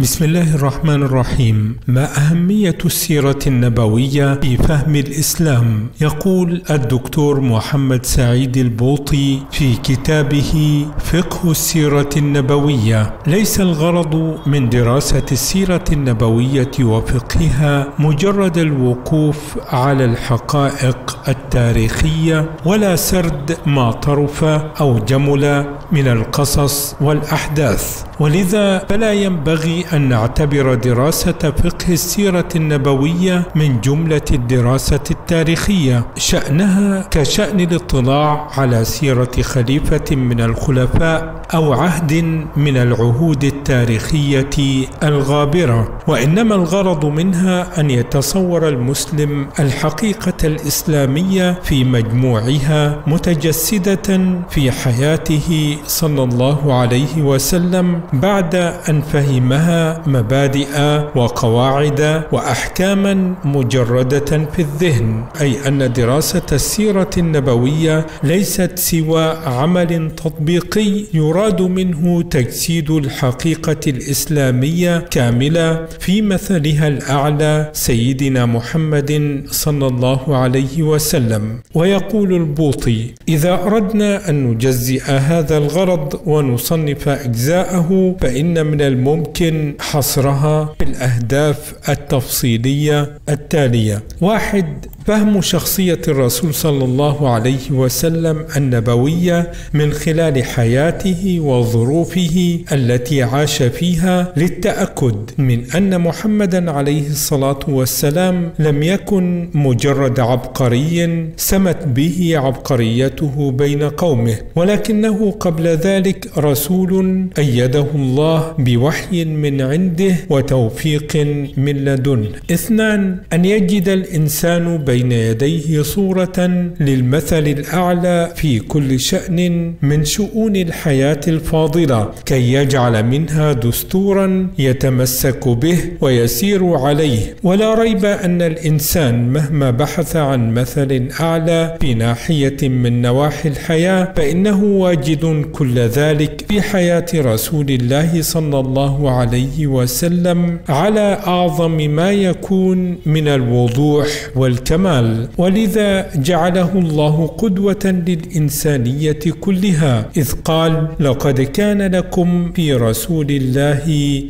بسم الله الرحمن الرحيم ما أهمية السيرة النبوية في فهم الإسلام؟ يقول الدكتور محمد سعيد البوطي في كتابه فقه السيرة النبوية ليس الغرض من دراسة السيرة النبوية وفقهها مجرد الوقوف على الحقائق التاريخية ولا سرد ما طرف أو جمل من القصص والأحداث ولذا فلا ينبغي أن نعتبر دراسة فقه السيرة النبوية من جملة الدراسة التاريخية. شأنها كشأن الاطلاع على سيرة خليفة من الخلفاء أو عهد من العهود التاريخية الغابرة وإنما الغرض منها أن يتصور المسلم الحقيقة الإسلامية في مجموعها متجسدة في حياته صلى الله عليه وسلم بعد أن فهمها مبادئ وقواعد وأحكاما مجردة في الذهن أي أن دراسة السيرة النبوية ليست سوى عمل تطبيقي يراد منه تجسيد الحقيقة الإسلامية كاملة في مثلها الأعلى سيدنا محمد صلى الله عليه وسلم. ويقول البوطي إذا أردنا أن نجزئ هذا الغرض ونصنف أجزاءه فإن من الممكن حصرها في الأهداف التفصيلية التالية. واحد فهم شخصية الرسول صلى الله عليه وسلم النبوية من خلال حياته وظروفه التي عاش فيها للتأكد من أن محمدا عليه الصلاة والسلام لم يكن مجرد عبقري سمت به عبقريته بين قومه ولكنه قبل ذلك رسول أيده الله بوحي من عنده وتوفيق من لدنه. اثنان أن يجد الإنسان بين بين يديه صورة للمثل الأعلى في كل شأن من شؤون الحياة الفاضلة كي يجعل منها دستورا يتمسك به ويسير عليه. ولا ريب أن الإنسان مهما بحث عن مثل أعلى في ناحية من نواحي الحياة فإنه واجد كل ذلك في حياة رسول الله صلى الله عليه وسلم على أعظم ما يكون من الوضوح والكمال. الكمال ولذا جعله الله قدوة للإنسانية كلها إذ قال لقد كان لكم في رسول الله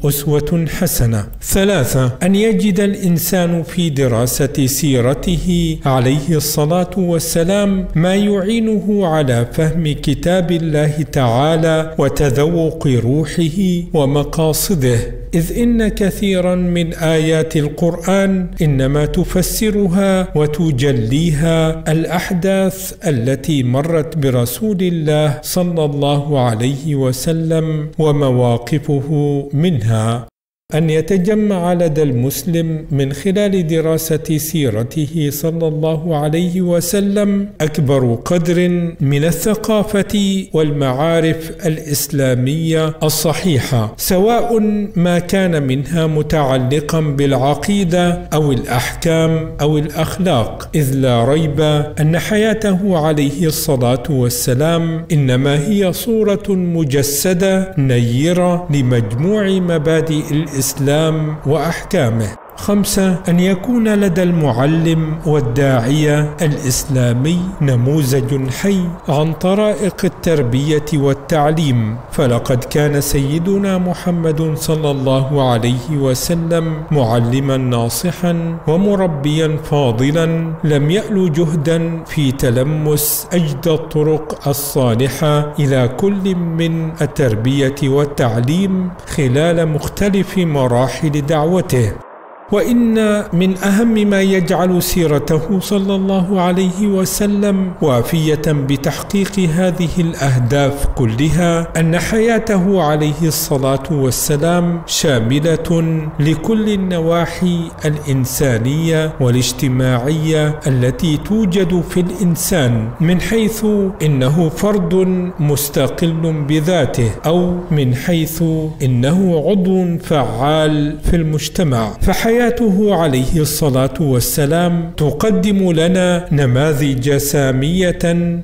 أسوة حسنة. ثلاثة أن يجد الإنسان في دراسة سيرته عليه الصلاة والسلام ما يعينه على فهم كتاب الله تعالى وتذوق روحه ومقاصده. إذ إن كثيرا من آيات القرآن إنما تفسرها وتجليها الأحداث التي مرت برسول الله صلى الله عليه وسلم ومواقفه منها. أن يتجمع لدى المسلم من خلال دراسة سيرته صلى الله عليه وسلم أكبر قدر من الثقافة والمعارف الإسلامية الصحيحة سواء ما كان منها متعلقا بالعقيدة أو الأحكام أو الأخلاق إذ لا ريب أن حياته عليه الصلاة والسلام إنما هي صورة مجسدة نيرة لمجموع مبادئ الإسلام الإسلام وأحكامه. خمسة أن يكون لدى المعلم والداعية الإسلامي نموذج حي عن طرائق التربية والتعليم. فلقد كان سيدنا محمد صلى الله عليه وسلم معلما ناصحا ومربيا فاضلا لم يأل جهدا في تلمس أجدى الطرق الصالحة إلى كل من التربية والتعليم خلال مختلف مراحل دعوته. وإن من أهم ما يجعل سيرته صلى الله عليه وسلم وافية بتحقيق هذه الأهداف كلها أن حياته عليه الصلاة والسلام شاملة لكل النواحي الإنسانية والاجتماعية التي توجد في الإنسان من حيث إنه فرد مستقل بذاته أو من حيث إنه عضو فعال في المجتمع. فحياته حياته عليه الصلاة والسلام تقدم لنا نماذج ساميه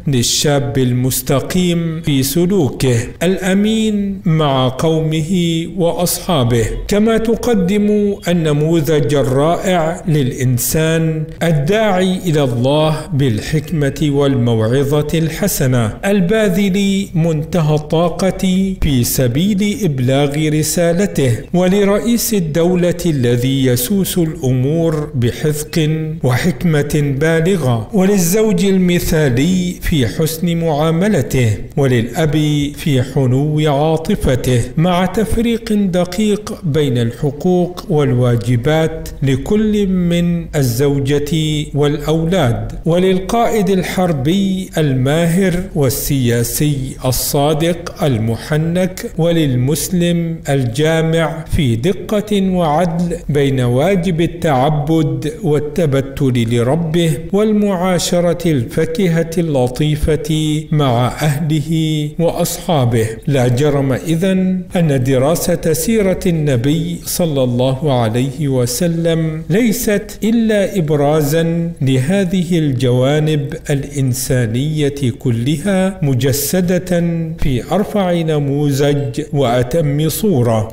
للشاب المستقيم في سلوكه الأمين مع قومه وأصحابه. كما تقدم النموذج الرائع للإنسان الداعي إلى الله بالحكمة والموعظة الحسنة. الباذل منتهى الطاقة في سبيل إبلاغ رسالته. ولرئيس الدولة الذي يسوس الأمور بحذق وحكمة بالغة وللزوج المثالي في حسن معاملته وللأب في حنو عاطفته مع تفريق دقيق بين الحقوق والواجبات لكل من الزوجة والأولاد وللقائد الحربي الماهر والسياسي الصادق المحنك وللمسلم الجامع في دقة وعدل بين واجب التعبد والتبتل لربه والمعاشرة الفكهه اللطيفة مع أهله وأصحابه. لا جرم إذن أن دراسة سيرة النبي صلى الله عليه وسلم ليست إلا ابرازا لهذه الجوانب الإنسانية كلها مجسدة في أرفع نموذج وأتم صورة.